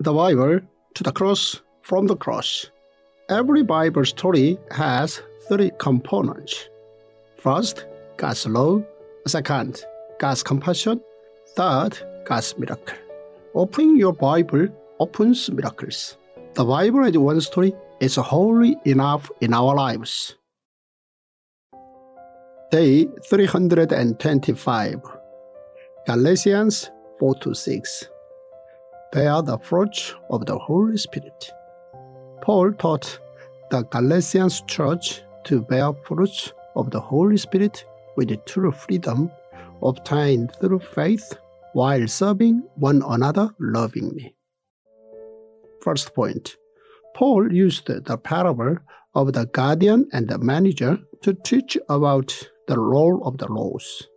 the Bible to the cross from the cross. Every Bible story has three components. First, God's law. Second, God's compassion. Third, God's miracle. Opening your Bible opens miracles. The Bible as one story is wholly enough in our lives. Day 325 Galatians 4 to 6 Bear the fruit of the Holy Spirit. Paul taught the Galatians church to bear fruits of the Holy Spirit with true freedom obtained through faith while serving one another lovingly. First point Paul used the parable of the guardian and the manager to teach about the role of the laws.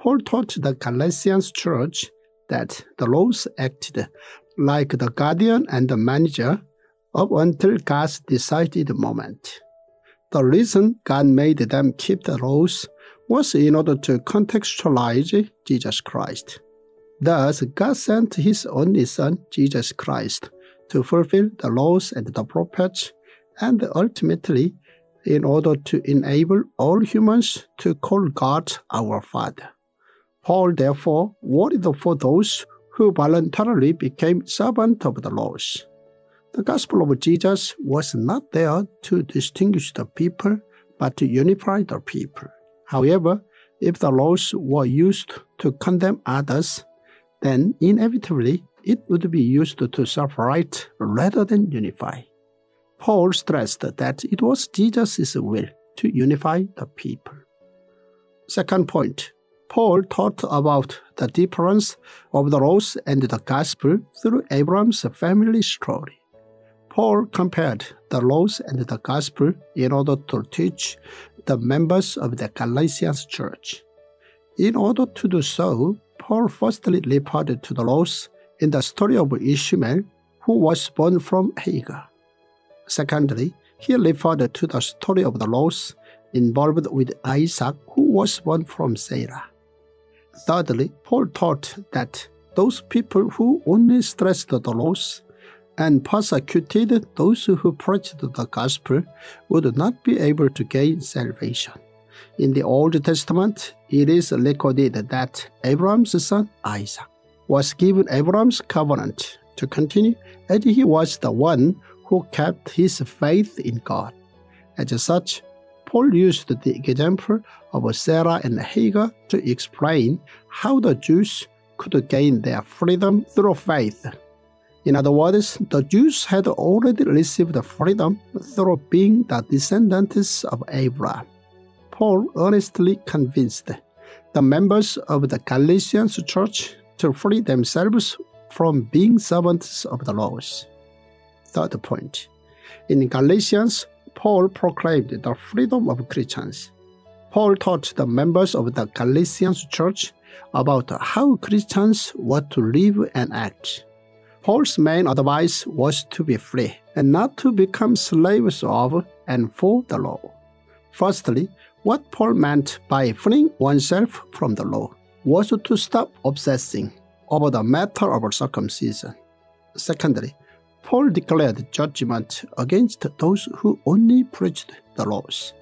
Paul taught the Galatians church that the laws acted like the guardian and the manager up until God's decided moment. The reason God made them keep the laws was in order to contextualize Jesus Christ. Thus, God sent His only Son, Jesus Christ, to fulfill the laws and the prophets, and ultimately, in order to enable all humans to call God our Father. Paul therefore worried for those who voluntarily became servants of the laws. The gospel of Jesus was not there to distinguish the people, but to unify the people. However, if the laws were used to condemn others, then inevitably it would be used to separate rather than unify. Paul stressed that it was Jesus' will to unify the people. Second point Paul taught about the difference of the laws and the gospel through Abraham's family story. Paul compared the laws and the gospel in order to teach the members of the Galatians church. In order to do so, Paul firstly referred to the laws in the story of Ishmael, who was born from Hagar. Secondly, he referred to the story of the laws involved with Isaac, who was born from Sarah. Thirdly, Paul taught that those people who only stressed the laws and persecuted those who preached the gospel would not be able to gain salvation. In the Old Testament, it is recorded that Abraham's son Isaac was given Abraham's covenant to continue, and he was the one who kept his faith in God. As such, Paul used the example of Sarah and Hagar to explain how the Jews could gain their freedom through faith. In other words, the Jews had already received freedom through being the descendants of Abraham. Paul earnestly convinced the members of the Galatians church to free themselves from being servants of the laws. Third point. In Galatians, Paul proclaimed the freedom of Christians. Paul taught the members of the Galatians church about how Christians were to live and act. Paul's main advice was to be free and not to become slaves of and for the law. Firstly, what Paul meant by freeing oneself from the law was to stop obsessing over the matter of circumcision. Secondly, Paul declared judgment against those who only preached the laws.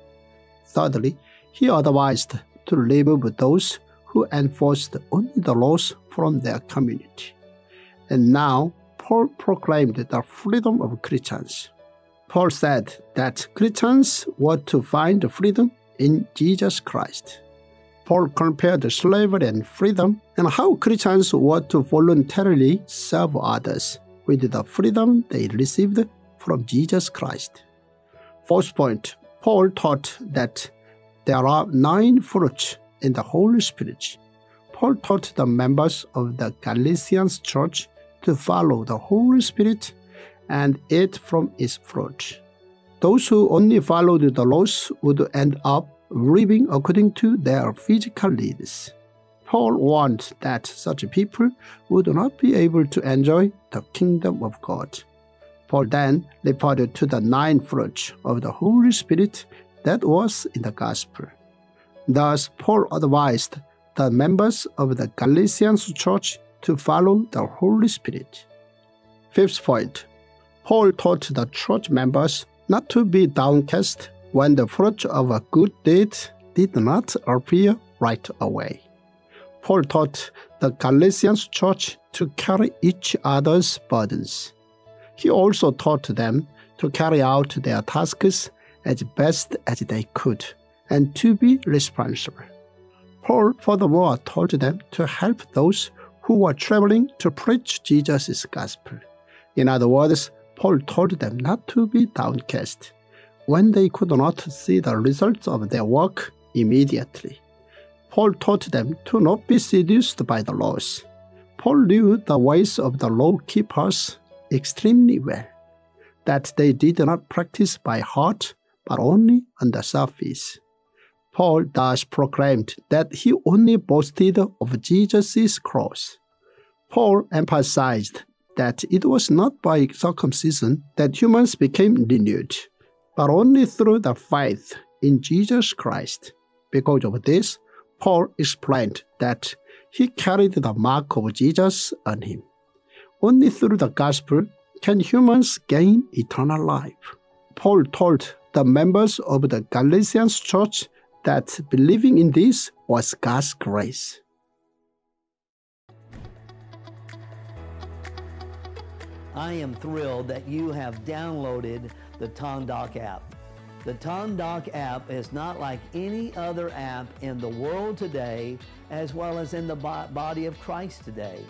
Thirdly, he advised to remove those who enforced only the laws from their community. And now, Paul proclaimed the freedom of Christians. Paul said that Christians were to find freedom in Jesus Christ. Paul compared slavery and freedom and how Christians were to voluntarily serve others with the freedom they received from Jesus Christ. Fourth point, Paul taught that there are nine fruits in the Holy Spirit. Paul taught the members of the Galatians church to follow the Holy Spirit and eat from its fruit. Those who only followed the laws would end up living according to their physical needs. Paul warned that such people would not be able to enjoy the kingdom of God. Paul then referred to the nine fruits of the Holy Spirit that was in the gospel. Thus, Paul advised the members of the Galatians church to follow the Holy Spirit. Fifth point Paul taught the church members not to be downcast when the fruit of a good deed did not appear right away. Paul taught the Galatians church to carry each other's burdens. He also taught them to carry out their tasks as best as they could and to be responsible. Paul furthermore told them to help those who were traveling to preach Jesus' gospel. In other words, Paul told them not to be downcast when they could not see the results of their work immediately. Paul taught them to not be seduced by the laws. Paul knew the ways of the law keepers extremely well, that they did not practice by heart, but only on the surface. Paul thus proclaimed that he only boasted of Jesus' cross. Paul emphasized that it was not by circumcision that humans became renewed, but only through the faith in Jesus Christ. Because of this, Paul explained that he carried the mark of Jesus on him. Only through the gospel can humans gain eternal life. Paul told the members of the Galatians church that believing in this was God's grace. I am thrilled that you have downloaded the Tongdok app. The Tongdok app is not like any other app in the world today, as well as in the body of Christ today.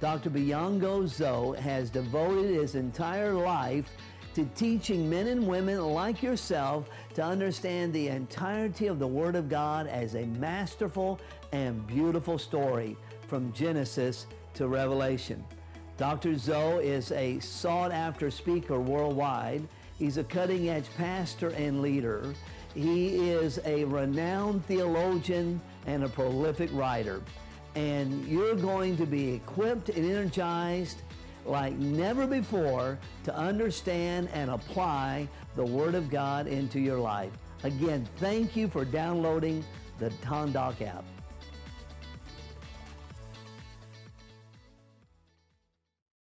Dr. Byoungho Zoh has devoted his entire life to teaching men and women like yourself to understand the entirety of the Word of God as a masterful and beautiful story from Genesis to Revelation. Dr. Zoh is a sought after speaker worldwide. He's a cutting edge pastor and leader. He is a renowned theologian and a prolific writer. And you're going to be equipped and energized like never before to understand and apply the Word of God into your life. Again, thank you for downloading the Tongdok app.